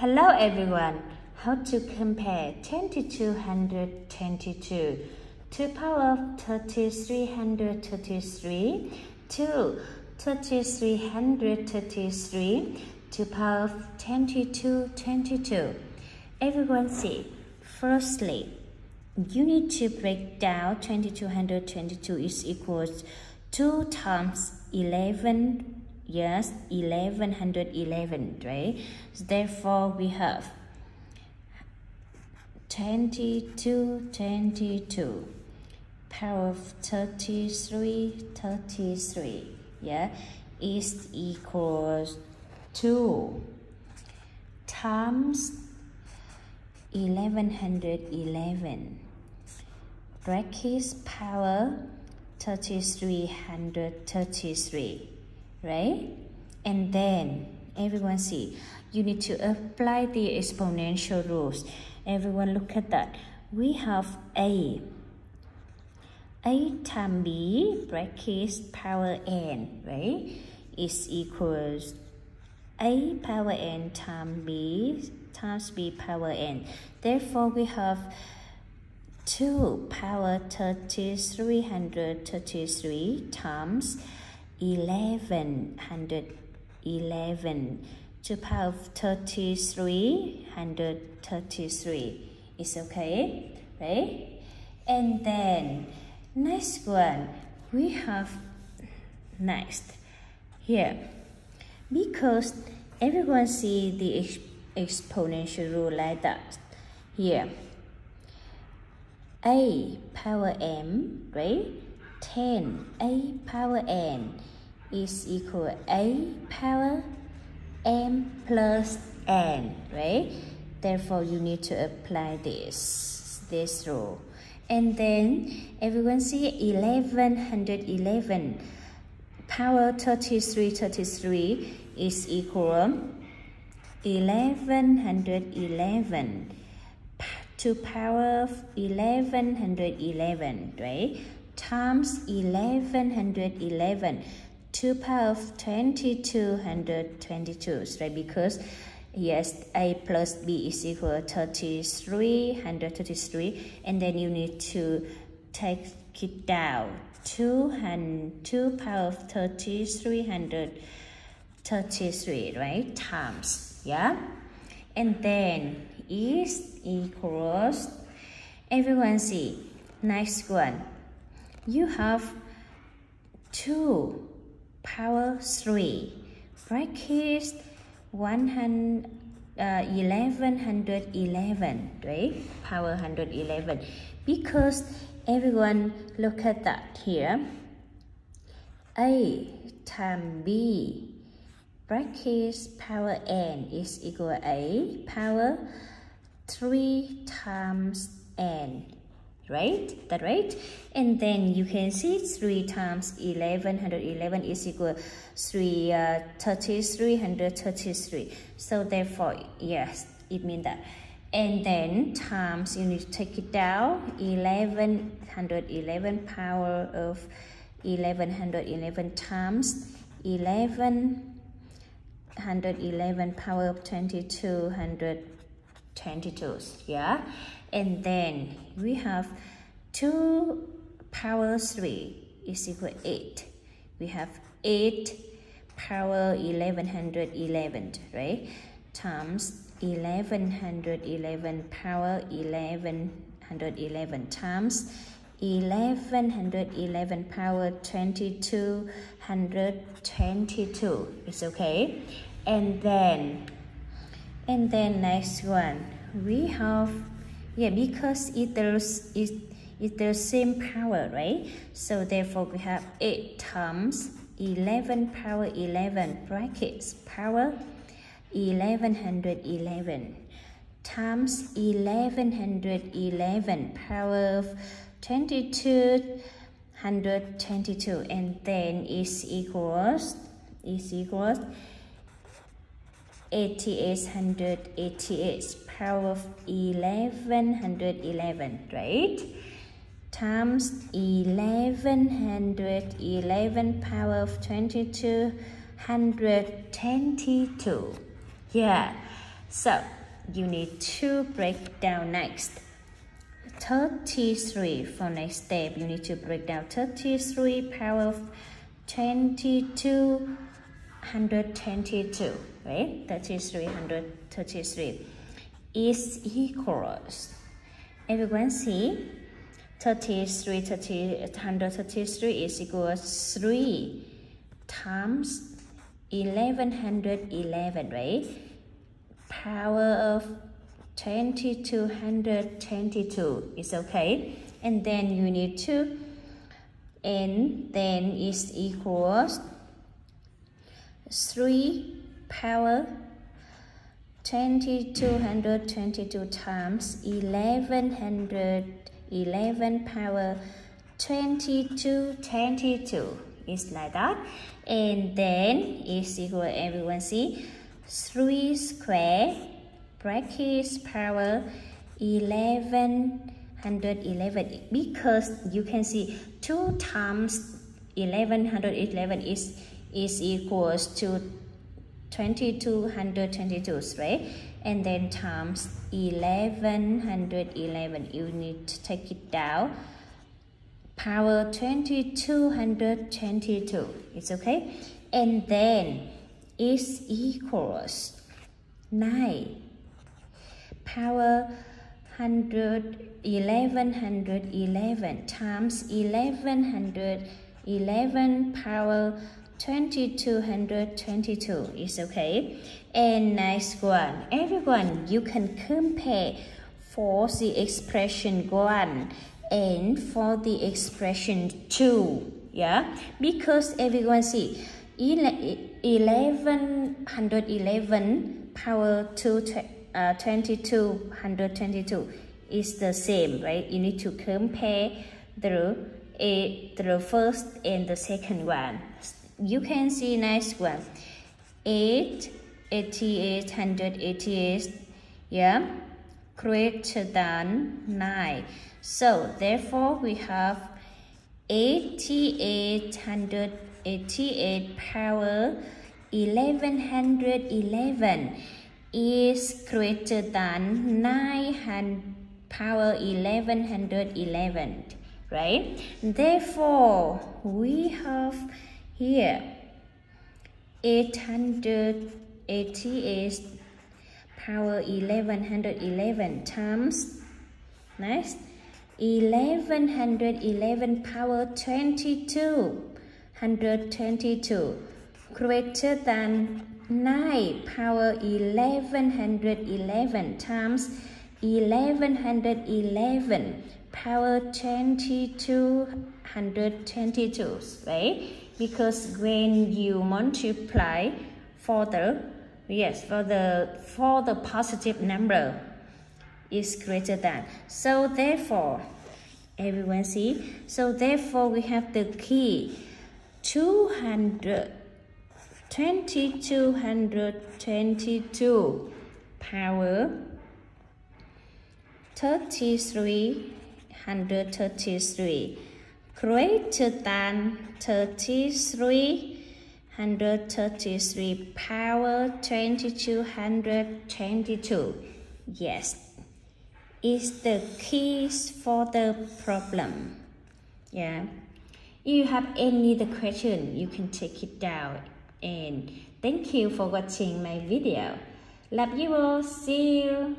Hello everyone. How to compare 2222 to power of 3333 to 3333 to power of 2222. Everyone see. Firstly, you need to break down 2222 is equals 2 times 11 yes 1111 right? So therefore we have 22 22 power of 33 33 yeah? Is equals 2 times 1111 brackets power 3333 right? And then everyone see, you need to apply the exponential rules. Everyone look at that. We have A. A times B brackets power n, right? Is equals A power n times B times B power n. Therefore, we have 2 power 3333 times eleven hundred. Eleven. To power of thirty three hundred thirty three is okay right? And then next one. We have next. Here. Because everyone see the ex exponential rule like that. Here. A power m right 10 a power n is equal a power m plus n, right? Therefore, you need to apply this, this rule. And then everyone see 1111 power 33 33 is equal 1111 to power 1111, right? Times 1111 2 power of 2222 right because yes a plus b is equal to 3333 and then you need to take it down. 2 and 2 power of 3333 right times yeah? And then is equals everyone see next one you have 2 power 3 bracket 100 uh, 1111 right? Power 111 because everyone look at that here. A times b bracket power n is equal a power 3 times n right? That right? And then you can see 3 times 1111 is equal 3, uh, 3333. So therefore, yes, it means that. And then times, you need to take it down, 1111 power of 1111 times 1111 power of 2222, yeah? And then we have 2 power 3 is equal 8 we have 8 power 1111 right? Times 1111 power 1111 times 1111 power 2222 is okay? And then and then next one. We have yeah, because it is the same power, right? So therefore we have 8 times 11 power 11 brackets power 1111 times 1111 power of 2222 and then is equals is equals 8888 power of 1111 right times 1111 power of 2222 yeah So you need to break down next. 33 for next step. You need to break down 33 power of 22 122, right? 33 133 is equals. Everyone see 33 30, 133 is equal to 3 times 1111, right? Power of 2222 is okay. And then you need to, and then is equals 3 power 2222 times 1111 power 2222 is like that. And then is equal everyone see? 3 square brackets power 1111 because you can see 2 times 1111 is is equals to 2222 right? And then times 1111 you need to take it down. Power 2222 it's okay? And then is equals 9 power 100 1111 times 1111 power 2222 is okay. And next one, everyone, you can compare for the expression one and for the expression two. Yeah, because everyone see 1111 power to uh, 2222 is the same, right? You need to compare the, a, the first and the second one you can see next one. 8 88 188 yeah? Greater than 9 so therefore we have 8888 power 1111 is greater than 900 power 1111 right? Therefore we have here, 880 is power 1111 times, next, 1111 power 22, 122, greater than 9 power 1111 times 1111 power 2222, right? Because when you multiply for the yes for the for the positive number is greater than. So therefore everyone see so therefore we have the key 200 2222 power 33 133 greater than 33 133 power 2222 yes is the keys for the problem. Yeah. If you have any other question you can take it down. And thank you for watching my video. Love you all. See you